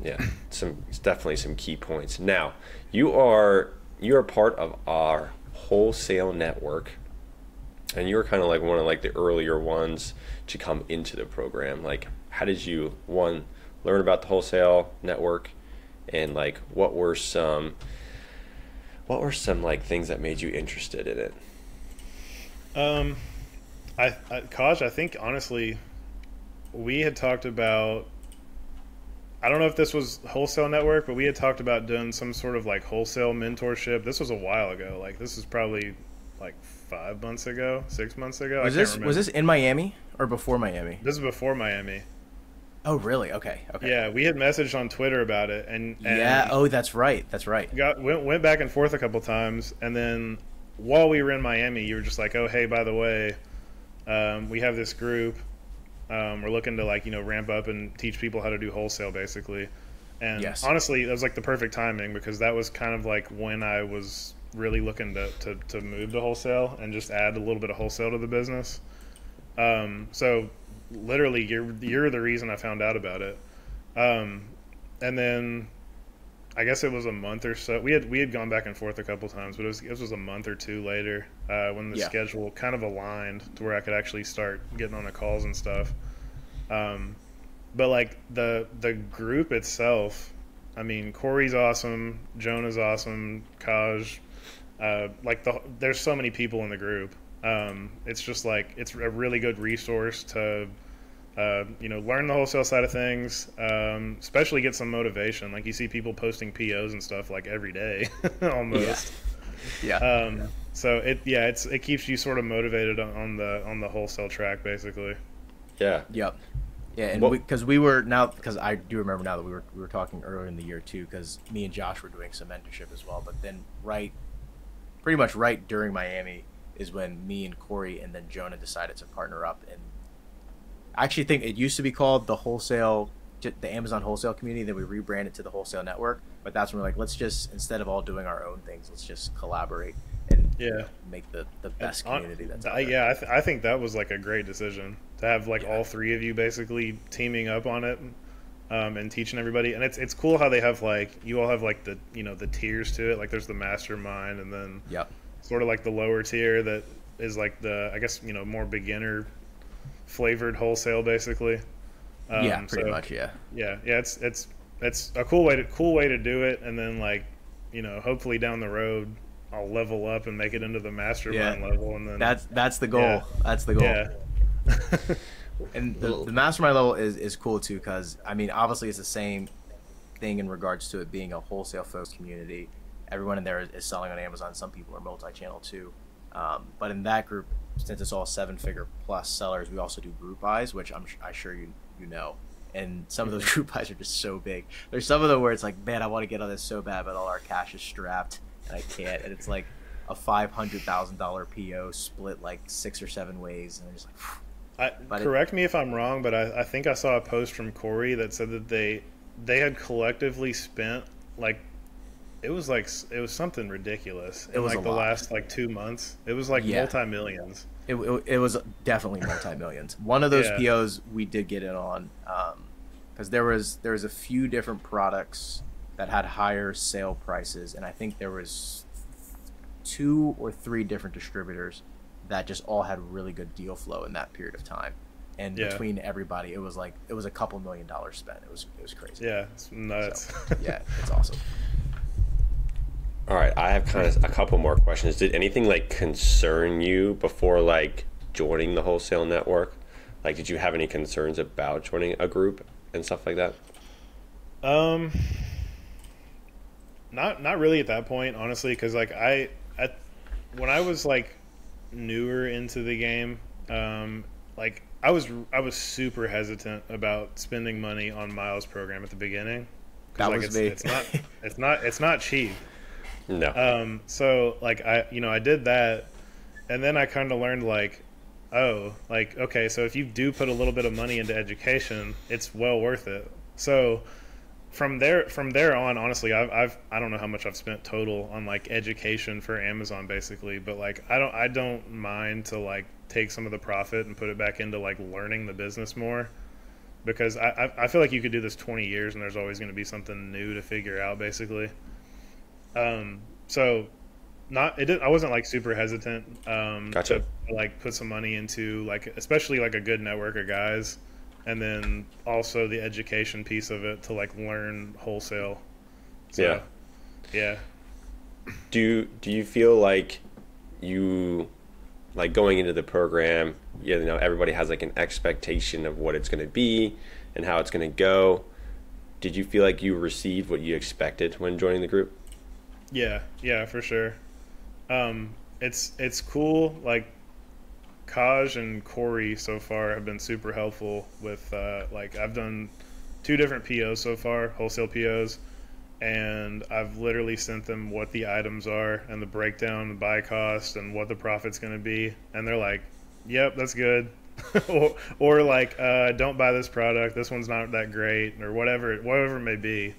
yeah. Some it's definitely some key points. Now, you are you are part of our wholesale network, and you were kind of like one of like the earlier ones to come into the program. Like, how did you one learn about the wholesale network, and like what were some what were some like things that made you interested in it? Um, I, I Kaj, I think honestly, we had talked about. I don't know if this was wholesale network, but we had talked about doing some sort of like wholesale mentorship. This was a while ago. Like this is probably like five months ago, six months ago. was this remember. was this in Miami or before Miami? This is before Miami. Oh, really? Okay. Okay. Yeah, we had messaged on Twitter about it, and, and Yeah. Oh, that's right. That's right. got went went back and forth a couple times, and then while we were in Miami, you were just like, "Oh, hey, by the way, um, we have this group. Um, we're looking to like you know ramp up and teach people how to do wholesale, basically." And Yes. honestly, that was like the perfect timing because that was kind of like when I was really looking to, to, to move to wholesale and just add a little bit of wholesale to the business. Um, so literally, you're you're the reason I found out about it. Um, and then I guess it was a month or so. We had we had gone back and forth a couple times, but it was this was a month or two later uh, when the Yeah. schedule kind of aligned to where I could actually start getting on the calls and stuff. Um, but like the the group itself, I mean, Corey's awesome, Jonah's awesome, Kaj, uh, like the there's so many people in the group. Um, it's just like it's a really good resource to uh, you know, learn the wholesale side of things, um, especially get some motivation. Like you see people posting POs and stuff like every day, almost. Yeah. Um, so it, yeah, it's it keeps you sort of motivated on- on the on the wholesale track, basically. Yeah, Yep. Yeah, and Well- because we, were now because I do remember now that we were we were talking earlier in the year too because me and Josh were doing some mentorship as well. But then right, pretty much right during Miami is when me and Corey and then Jonah decided to partner up and I actually think it used to be called the wholesale the Amazon wholesale community. Then we rebranded to the wholesale network. But that's when we're like, let's just instead of all doing our own things, let's just collaborate and Yeah. make the the best On- community that's I, yeah, I, th- I think that was like a great decision to have like Yeah. all three of you basically teaming up on it um, and teaching everybody. And it's it's cool how they have like you all have like the you know the tiers to it. Like there's the mastermind, and then Yep. sort of like the lower tier that is like the I guess you know more beginner flavored wholesale basically. Um, yeah, pretty so- much. Yeah. Yeah, yeah, it's it's it's a cool way to cool way to do it, and then like you know hopefully down the road I'll level up and make it into the mastermind Yeah. level, and then That's that's the goal. Yeah. That's the goal. yeah. And the, the mastermind level is, is cool too because I mean obviously it's the same thing in regards to it being a wholesale focused community. Everyone in there is, is selling on Amazon. Some people are multi-channel too. Um, but in that group, since it's all seven-figure plus sellers, we also do group buys, which I'm I sure you you know. And some of those group buys are just so big. There's some of them where it's like, man, I want to get on this so bad, but all our cash is strapped and I can't. And it's like a five hundred thousand dollar PO split like six or seven ways, and they're just like. I, But it- correct me if I'm wrong, but I, I think I saw a post from Corey that said that they they had collectively spent like it was like it was something ridiculous in was like the lot. last like two months. It was like Yeah. multi millions. It, it, it was definitely multi millions. One of those Yeah. POs we did get in on um, because there was there was a few different products that had higher sale prices, and I think there was two or three different distributors that just all had really good deal flow in that period of time. And Yeah. between everybody, it was like it was a couple million dollars spent. It was it was crazy. Yeah, it's nuts. So, yeah, it's awesome. All right, I have kind of a couple more questions. Did anything like concern you before like joining the wholesale network? Like, did you have any concerns about joining a group and stuff like that? Um, not not really at that point, honestly, because like I, I, when I was like newer into the game, um, like I was I was super hesitant about spending money on Miles program at the beginning. That like, was it's, me. It's not it's not it's not cheap. No. Um, so like I, you know, I did that, and then I kind of learned like, oh, like okay, so if you do put a little bit of money into education, it's well worth it. So from there, from there on, honestly, I've, I've I don't know how much I've spent total on like education for Amazon, basically, but like I don't I don't mind to like take some of the profit and put it back into like learning the business more. Because I, I feel like you could do this 20 years and there's always going to be something new to figure out, basically. Um, so not it. Did, I wasn't like super hesitant. Um, Gotcha. To, like put some money into like especially like a good network of guys, and then also the education piece of it to like learn wholesale. Yeah. Yeah. do you, do you feel like you like going into the program you know everybody has like an expectation of what it's going to be and how it's going to go did you feel like you received what you expected when joining the group Yeah, yeah, for sure. Um, it's it's cool. Like Kaj and Corey so far have been super helpful with uh, like I've done two different POs so far, wholesale POs, and I've literally sent them what the items are and the breakdown, the buy cost, and what the profit's going to be, and they're like, "Yep, that's good." or, or like, uh, "Don't buy this product. This one's not that great," or whatever, whatever it may be.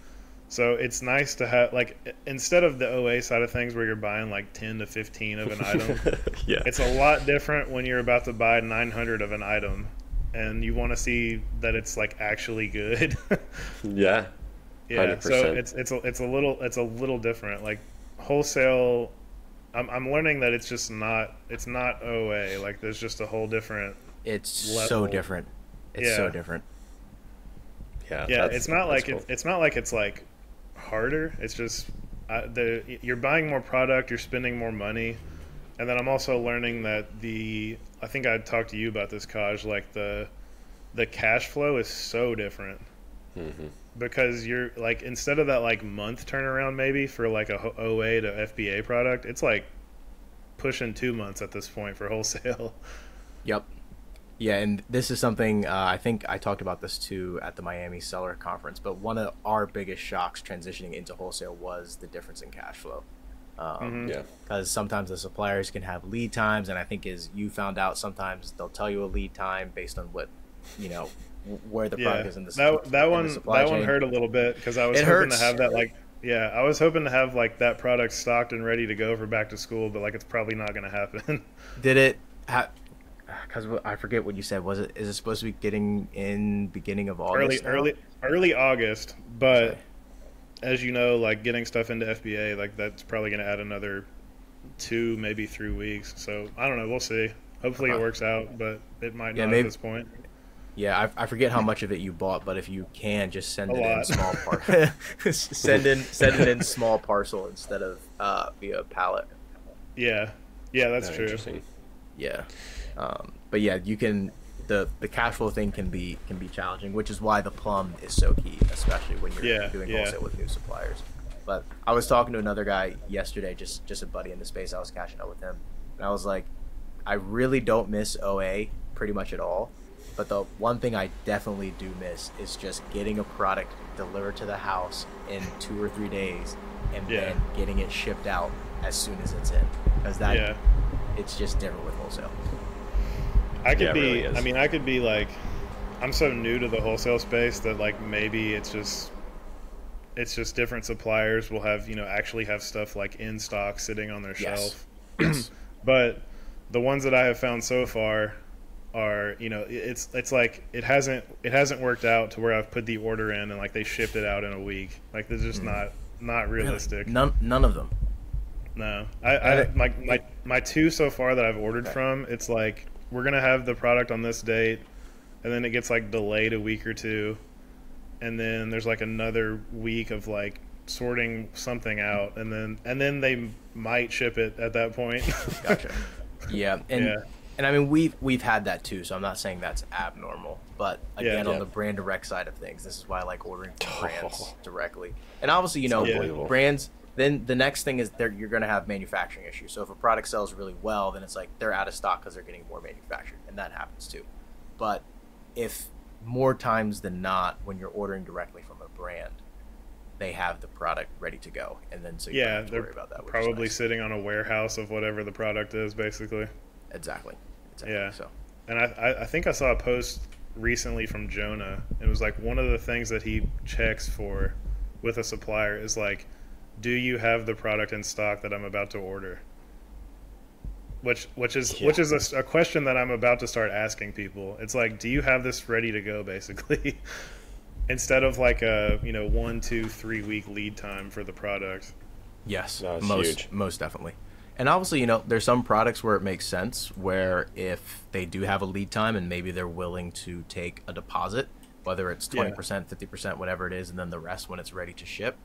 So it's nice to have like instead of the OA side of things where you're buying like 10 to 15 of an item, yeah it's a lot different when you're about to buy 900 of an item and you want to see that it's like actually good. yeah yeah, so it's it's a, it's a little it's a little different. Like wholesale I'm I'm learning that it's just not it's not OA. Like there's just a whole different It's so different. It's so different. yeah yeah it's not like cool. it's, it's not like it's like harder it's just uh, the you're buying more product you're spending more money and then i'm also learning that the i think i talked to you about this kaj like the the cash flow is so different Mhm. because you're like instead of that like month turnaround maybe for like a oa to fba product it's like pushing two months at this point for wholesale Yep. Yeah, and this is something uh, I think I talked about this too at the Miami Seller Conference. But one of our biggest shocks transitioning into wholesale was the difference in cash flow. Um, Mhm. yeah because sometimes the suppliers can have lead times and i think as you found out sometimes they'll tell you a lead time based on what you know where the product yeah is in the s- that, that in the one supply that one hurt a little bit because i was It hoping hurts. to have that like yeah i was hoping to have like that product stocked and ready to go for back to school but like it's probably not going to happen did it because i forget what you said was it is it supposed to be getting in beginning of early august now? early early august but Okay. as you know like getting stuff into fba like that's probably going to add another two maybe three weeks so i don't know we'll see hopefully it Uh-huh. works out but it might Yeah, not maybe- at this point yeah I, I forget how much of it you bought but if you can just send A it in small part send in send it in small parcel instead of uh via pallet yeah yeah that's Very true Yeah. Um, but yeah, you can the the cash flow thing can be can be challenging, which is why the plum is so key, especially when you're Yeah, doing yeah. wholesale with new suppliers. But I was talking to another guy yesterday, just just a buddy in the space. I was catching up with him, and I was like, I really don't miss OA pretty much at all. But the one thing I definitely do miss is just getting a product delivered to the house in two or three days, and Yeah. then getting it shipped out as soon as it's in. Because that yeah it's just different with wholesale. I could Yeah, be. really. I mean, I could be like, I'm so new to the wholesale space that like maybe it's just, it's just different suppliers will have you know actually have stuff like in stock sitting on their Yes. shelf. Yes. But the ones that I have found so far, are you know it's it's like it hasn't it hasn't worked out to where I've put the order in and like they shipped it out in a week. Like they're just hmm. not not realistic. None none of them. No, I, I my, my my two so far that I've ordered from, it's like we're gonna have the product on this date, and then it gets like delayed a week or two, and then there's like another week of like sorting something out, and then and then they might ship it at that point. Gotcha. Yeah, and Yeah. and I mean we've we've had that too, so I'm not saying that's abnormal. But again, Yeah. on the brand direct side of things, this is why I like ordering from brands directly. And obviously, you know, Yeah. Unbelievable. brands. Then the next thing is you're going to have manufacturing issues. So if a product sells really well, then it's like they're out of stock because they're getting more manufactured, and that happens too. But if more times than not, when you're ordering directly from a brand, they have the product ready to go, and then so you don't yeah, have to they're worry about that. probably nice. sitting on a warehouse of whatever the product is, basically. exactly, exactly. Yeah. So And I, I, I think I saw a post recently from Jonah. It was like one of the things that he checks for with a supplier is like, do you have the product in stock that I'm about to order? Which which is Yeah. which is a s- a, question that I'm about to start asking people. It's like, do you have this ready to go, basically, instead of like a you know one two three week lead time for the product. Yes, No, most huge. most definitely. And obviously, you know, there's some products where it makes sense where if they do have a lead time and maybe they're willing to take a deposit, whether it's 20%, 50%, whatever it is, and then the rest when it's ready to ship.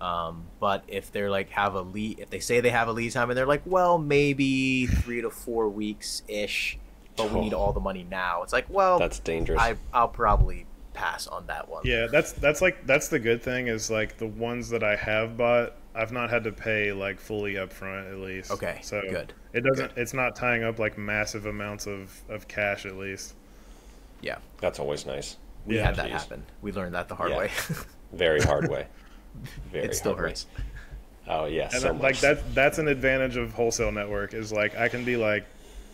Um, but if they're like have a lead, if they say they have a lead time and they're like, well, maybe three to four weeks ish, but we need Oh. all the money now. It's like, well, That's dangerous. I I'll probably pass on that one. Yeah, that's that's like that's the good thing is like the ones that I have bought, I've not had to pay like fully upfront at least. Okay, so good, It doesn't. It's not tying up like massive amounts of of cash at least. yeah. That's always nice. We Yeah. had that Jeez. happen. We learned that the hard Yeah. way. Very hard way. Very it still hard way. hurts. Oh yeah, And so uh, much. like that that's an advantage of wholesale network is like I can be like,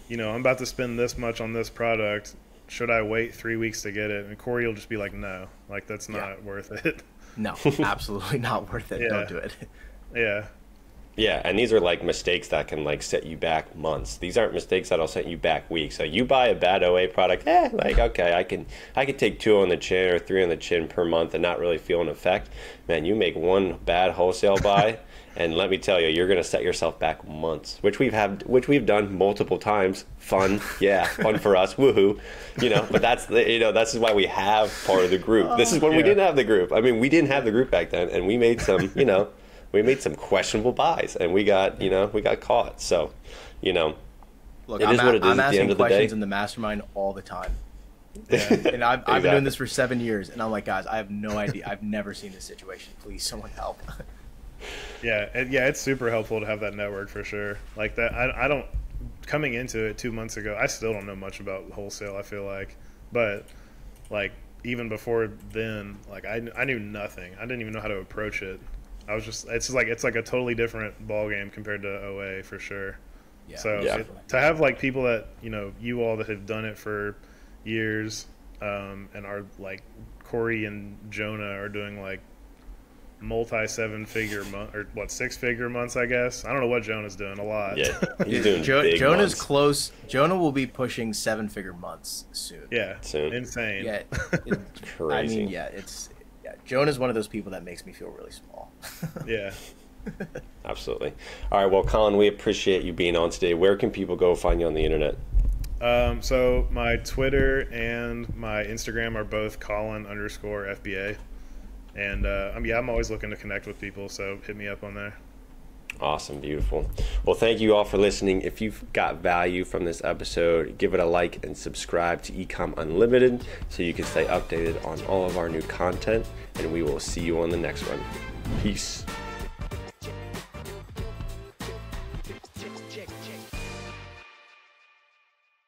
you know, I'm about to spend this much on this product. Should I wait three weeks to get it? And Corey will just be like, no, like that's Yeah. not worth it. No, absolutely not worth it. Yeah. Don't do it. yeah, Yeah, and these are like mistakes that can like set you back months. These aren't mistakes that'll set you back weeks. So you buy a bad OA product, eh, like okay, I can I can take two on the chin or three on the chin per month and not really feel an effect. Man, you make one bad wholesale buy, and let me tell you, you're gonna set yourself back months, which we've had, which we've done multiple times. Fun, yeah, fun for us, woohoo, you know. But that's the, you know, this is why we have part of the group. This is when we didn't have the group. I mean, we didn't have the group back then, and we made some, you know we made some questionable buys and we got you know we got caught so you know Look, It I'm, is a- what it is I'm at the asking end of the questions day. in the mastermind all the time. yeah. And I've, I've been doing this for seven years, and I'm like, guys, I have no idea. I've never seen this situation. Please, someone help. Yeah, it, yeah, it's super helpful to have that network for sure. Like that, I, I don't coming into it two months ago. I still don't know much about wholesale. I feel like, but like even before then, like I, I knew nothing. I didn't even know how to approach it. I was just it's just like it's like a totally different ball game compared to OA for sure. Yeah. So Yeah. it- to have like people that you know you all that have done it for years um, and are like Corey and Jonah are doing like multi seven figure month or what six figure months I guess I don't know what Jonah's doing a lot yeah he's doing Jo- big Jonah's months. close. Jonah will be pushing seven figure months soon. yeah Soon. insane Yeah. it- I Crazy. mean, yeah, it's yeah. is one of those people that makes me feel really small. yeah. Absolutely. All right well colin we appreciate you being on today. Where can people go find you on the internet? Um, so my Twitter and my Instagram are both Colin underscore FBA and uh, I'm, yeah I'm always looking to connect with people so hit me up on there Awesome, beautiful. Well, thank you all for listening. If you've got value from this episode, give it a like and subscribe to Ecom Unlimited so you can stay updated on all of our new content. And we will see you on the next one. Peace.